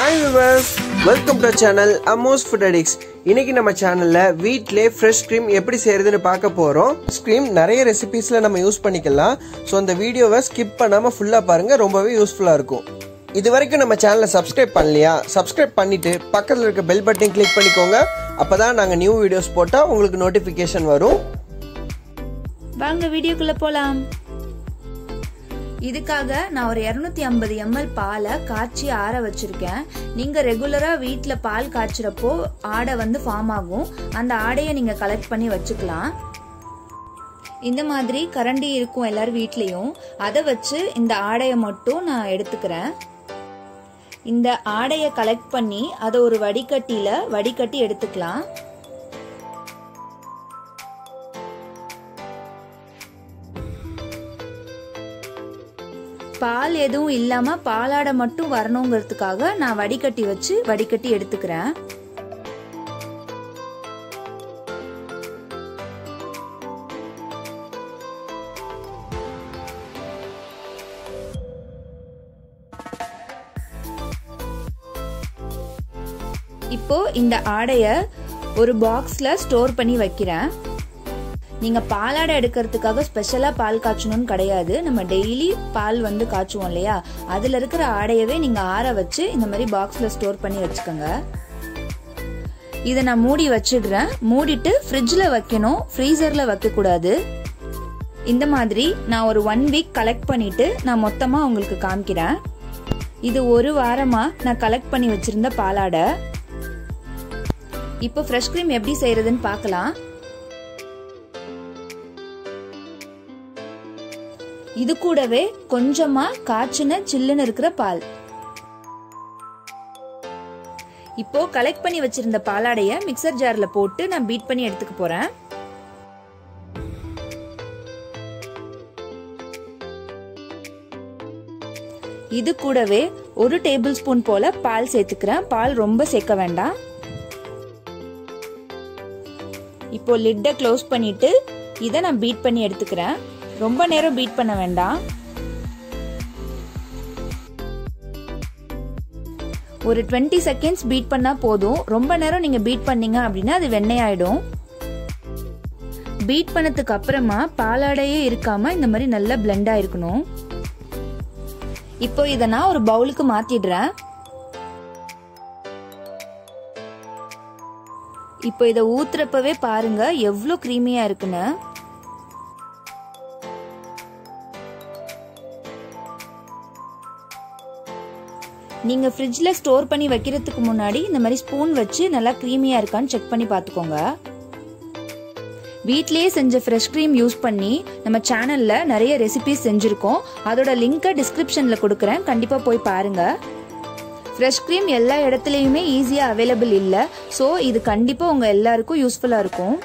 Hi viewers welcome to channel Amos food addicts இன்னைக்கு நம்ம சேனல்ல வீட்டிலே ஃப்ரெஷ் க்ரீம் எப்படி செய்யறதுன்னு பார்க்க போறோம். க்ரீம் நிறைய ரெசிபீஸ்ல நம்ம யூஸ் பண்ணிக்கலாம். ஸோ அந்த வீடியோவை ஸ்கிப் பண்ணாம ஃபுல்லா பாருங்க. ரொம்பவே யூஸ்ஃபுல்லா இருக்கும். இது வரைக்கும் நம்ம சேனலை சப்ஸ்கிரைப் பண்ணலையா? சப்ஸ்கிரைப் பண்ணிட்டு பக்கத்தில் இருக்க பெல் பட்டன் கிளிக் பண்ணிக்கோங்க. அப்பதான் நாங்க நியூ வீடியோஸ் போட்டா உங்களுக்கு நோட்டிபிகேஷன் வரும். வாங்க வீடியோக்குள்ள போலாம். இதுக்காக நான் ஒரு இரநூத்தி ஐம்பது எம்எல் பாலை காய்ச்சி ஆற வச்சிருக்கேன். நீங்க ரெகுலரா வீட்டில் பால் காய்ச்சிறப்போ ஆடை வந்து ஃபார்ம் ஆகும். அந்த ஆடையை நீங்க கலெக்ட் பண்ணி வச்சுக்கலாம். இந்த மாதிரி கரண்டி இருக்கும் எல்லார் வீட்லேயும். அதை வச்சு இந்த ஆடையை மட்டும் நான் எடுத்துக்கிறேன். இந்த ஆடையை கலெக்ட் பண்ணி அதை ஒரு வடிகட்டியில வடிகட்டி எடுத்துக்கலாம். பால் எதுவும் இல்லாம பாலாடை மட்டும் வரணுங்கிறதுக்காக நான் வடிகட்டி வச்சு வடிகட்டி எடுத்துக்கிறேன். இப்போ இந்த ஆடைய ஒரு பாக்ஸ்ல ஸ்டோர் பண்ணி வைக்கிறேன். நீங்க பாலாடை எடுக்கிறதுக்காக ஸ்பெஷலா பால் காய்ச்சணும்னு கிடையாது. நம்ம டெய்லி பால் வந்து காய்ச்சுவோம் இல்லையா? அதுல இருக்கிற ஆடையவே நீங்க ஆற வச்சு இந்த மாதிரி பாக்ஸ்ல ஸ்டோர் பண்ணி வச்சுக்கோங்க. இதை நான் மூடி வச்சிடுறேன். மூடிட்டு ஃப்ரிட்ஜில் வைக்கணும். ஃப்ரீசரில் வைக்கக்கூடாது. இந்த மாதிரி நான் ஒரு ஒன் வீக் கலெக்ட் பண்ணிட்டு நான் மொத்தமாக உங்களுக்கு காமிக்கிறேன். இது ஒரு வாரமாக நான் கலெக்ட் பண்ணி வச்சிருந்த பாலாடை. இப்போ ஃப்ரெஷ் க்ரீம் எப்படி செய்யறதுன்னு பார்க்கலாம். இது கூடவே கொஞ்சமா காய்ச்சின சில்லுன்னு இருக்கிற பால். இப்போ கலெக்ட் பண்ணி வச்சிருந்த பாலாடைய மிக்சர் ஜார்ல போட்டு நான் பீட் பண்ணி எடுத்துக்க போறேன். இது கூடவே ஒரு டேபிள் ஸ்பூன் போல பால் சேர்த்துக்கிறேன். பால் ரொம்ப சேர்க்க வேண்டாம். இப்போ லிட்டை க்ளோஸ் பண்ணிட்டு இதை நான் பீட் பண்ணி எடுத்துக்கிறேன். ரொம்ப நேரம் பீட் பண்ண வேண்டாம். ஒரு டுவெண்ட்டி செகண்ட்ஸ் பீட் பண்ணால் போதும். ரொம்ப நேரம் நீங்கள் பீட் பண்ணீங்க அப்படின்னா அது வெண்ணெய் பீட் பண்ணதுக்கு அப்புறமா பாலாடையே இருக்காமல் இந்த மாதிரி நல்லா பிளெண்ட் ஆயிருக்கணும். இப்போ இதை நான் ஒரு பவுலுக்கு மாற்றிடுறேன் இப்போ இதை ஊத்துறப்பவே பாருங்க எவ்வளோ க்ரீமியாக இருக்குன்னு. நீங்க ஃப்ரிட்ஜ்ல ஸ்டோர் பண்ணி வைக்கிறதுக்கு முன்னாடி இந்த மாதிரி ஸ்பூன் வச்சு நல்லா க்ரீமியா இருக்கான்னு செக் பண்ணி பார்த்துக்கோங்க. வீட்லயே செஞ்ச ஃப்ரெஷ் க்ரீம் யூஸ் பண்ணி நம்ம சேனல்ல நிறைய ரெசிபிஸ் செஞ்சிருக்கோம். அதோட லிங்க்கை டிஸ்கிரிப்ஷன்ல கொடுக்குறேன். கண்டிப்பா போய் பாருங்க. ஃப்ரெஷ் க்ரீம் எல்லா இடத்துலையுமே ஈஸியாக அவைலபிள் இல்லை. ஸோ இது கண்டிப்பாக உங்கள் எல்லாருக்கும் யூஸ்ஃபுல்லாக இருக்கும்.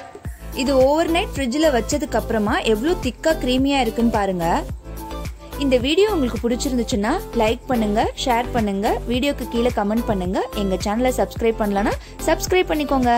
இது ஓவர் நைட் ஃப்ரிட்ஜில் வச்சதுக்கப்புறமா எவ்வளோ திக்காக க்ரீமியாக இருக்குன்னு பாருங்கள் இந்த வீடியோ உங்களுக்கு பிடிச்சிருந்துச்சுன்னா லைக் பண்ணுங்க ஷேர் பண்ணுங்க வீடியோக்கு கீழே கமெண்ட் பண்ணுங்க. எங்க சேனலை சப்ஸ்கிரைப் பண்ணலன்னா சப்ஸ்கிரைப் பண்ணிக்கோங்க.